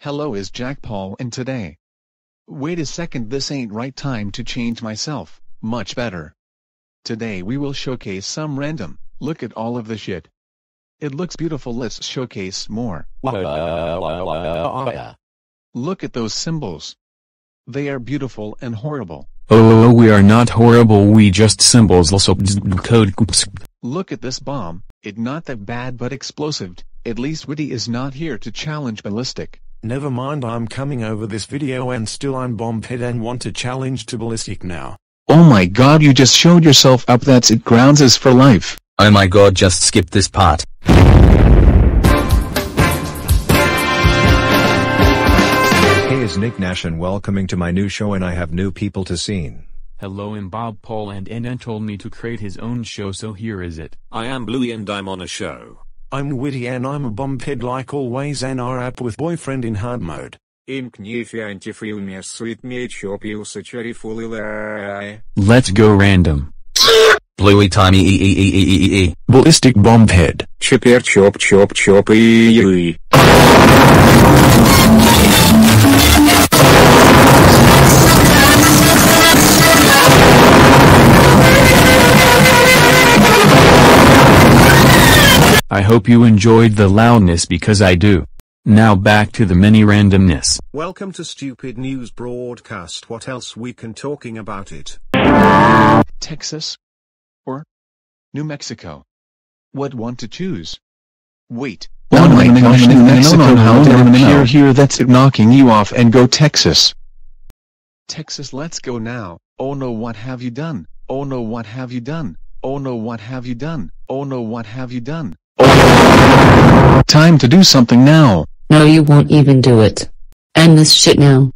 Hello is Jack Paul and today. Wait a second this ain't right time to change myself, much better. Today we will showcase some random, look at all of the shit. It looks beautiful let's showcase more. Look at those symbols. They are beautiful and horrible. Oh, we are not horrible, we just symbols. Look at this bomb, it not that bad but explosive, at least Whitty is not here to challenge Ballistic. Never mind I'm coming over this video and still I'm bombhead and want to challenge to ballistic now. Oh my god you just showed yourself up that's it grounds us for life. Oh my god just skip this part. Hey is Nick Nash and welcoming to my new show and I have new people to seen. Hello I'm Bob Paul and Eden told me to create his own show so here is it. I am Bluey and I'm on a show. I'm Whitty and I'm a bombhead like always and are up with boyfriend in hard mode. Let's go random. Bluey tiny e e e e e e e. Ballistic bombhead. Chipper chop chop chop e e. I hope you enjoyed the loudness because I do. Now back to the mini randomness. Welcome to Stupid News Broadcast. What else we can talking about it? Texas? Or New Mexico? What one to choose? Wait. Oh Oh my gosh, New Mexico, how did it appear here that's it knocking you off and go Texas. Texas let's go now, oh no what have you done, oh no what have you done, oh no what have you done, oh no what have you done, oh Time to do something now. No you won't even do it. End this shit now.